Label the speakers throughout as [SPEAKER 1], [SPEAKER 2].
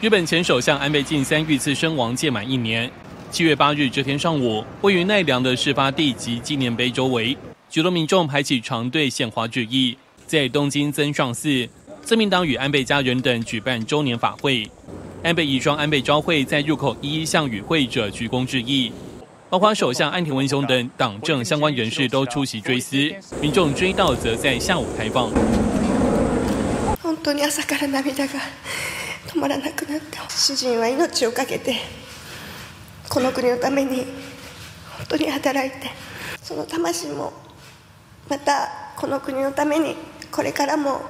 [SPEAKER 1] 日本前首相安倍晋三遇刺身亡届满一年。七月八日这天上午，位于奈良的事发地及纪念碑周围，许多民众排起长队献花致意。在东京增上寺，自民党与安倍家人等举办周年法会。安倍遗孀安倍昭惠在入口一一向与会者鞠躬致意，包括首相安田文雄等党政相关人士都出席追思。民众追悼则在下午开放。
[SPEAKER 2] 止まらなくなって主人は命を懸けてこの国のために本当に働いてその魂もまたこの国のためにこれからも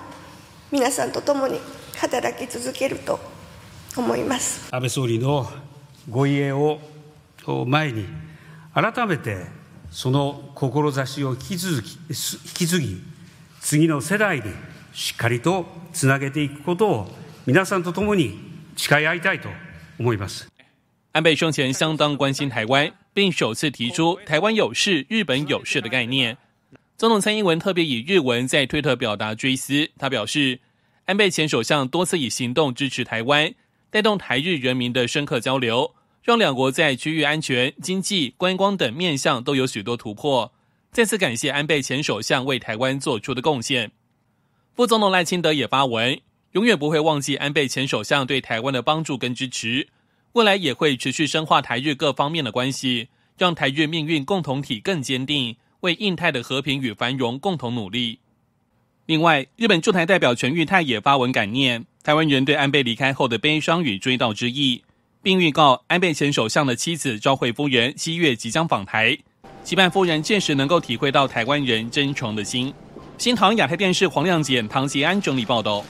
[SPEAKER 2] 皆さんと共に働き続けると思います。
[SPEAKER 3] 安倍総理のご遺影を前に改めてその志を引き続き引き継ぎ次の世代にしっかりとつなげていくことを皆さんと共に誓い合いたいと思います。
[SPEAKER 1] 安倍生前相当关心台湾，并首次提出“台湾有事，日本有事”的概念。总统蔡英文特别以日文在推特表达追思。他表示，安倍前首相多次以行动支持台湾，带动台日人民的深刻交流，让两国在区域安全、经济、观光等面向都有许多突破。再次感谢安倍前首相为台湾做出的贡献。副总统赖清德也发文， 永远不会忘记安倍前首相对台湾的帮助跟支持，未来也会持续深化台日各方面的关系，让台日命运共同体更坚定，为印太的和平与繁荣共同努力。另外，日本驻台代表全玉泰也发文感念台湾人对安倍离开后的悲伤与追悼之意，并预告安倍前首相的妻子昭惠夫人七月即将访台，期盼夫人届时能够体会到台湾人真诚的心。新唐亚太电视黄亮简、唐吉安整理报道。